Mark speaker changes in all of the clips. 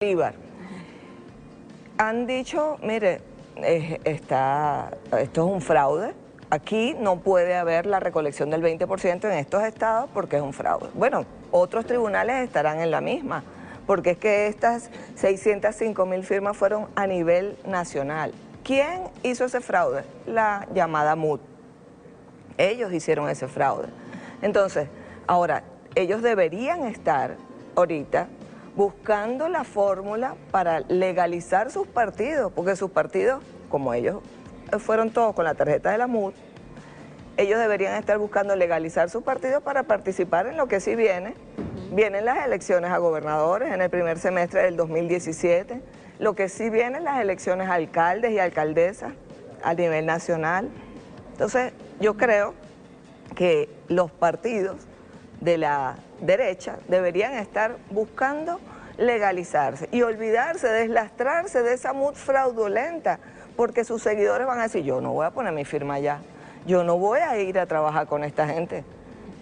Speaker 1: Bolívar. Han dicho, mire, eh, está, esto es un fraude. Aquí no puede haber la recolección del 20% en estos estados porque es un fraude. Bueno, otros tribunales estarán en la misma, porque es que estas 605 mil firmas fueron a nivel nacional. ¿Quién hizo ese fraude? La llamada MUD. Ellos hicieron ese fraude. Entonces, ahora, ellos deberían estar ahorita buscando la fórmula para legalizar sus partidos, porque sus partidos, como ellos fueron todos con la tarjeta de la MUD, ellos deberían estar buscando legalizar sus partidos para participar en lo que sí viene. Vienen las elecciones a gobernadores en el primer semestre del 2017, lo que sí vienen las elecciones a alcaldes y alcaldesas a nivel nacional. Entonces, yo creo que los partidos de la derecha deberían estar buscando legalizarse y olvidarse, deslastrarse de esa mood fraudulenta, porque sus seguidores van a decir, yo no voy a poner mi firma allá, yo no voy a ir a trabajar con esta gente,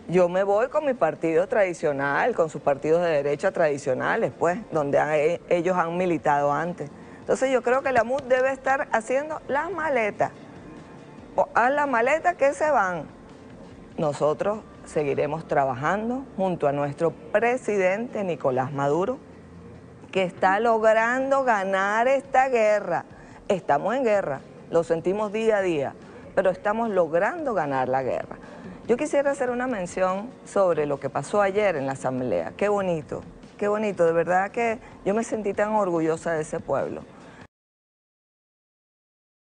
Speaker 1: yo me voy con mi partido tradicional, con sus partidos de derecha tradicionales, pues, donde ellos han militado antes. Entonces yo creo que la MUD debe estar haciendo las maletas, a la maleta que se van. Nosotros seguiremos trabajando junto a nuestro presidente Nicolás Maduro, que está logrando ganar esta guerra. Estamos en guerra, lo sentimos día a día, pero estamos logrando ganar la guerra. Yo quisiera hacer una mención sobre lo que pasó ayer en la asamblea. Qué bonito, qué bonito, de verdad que yo me sentí tan orgullosa de ese pueblo.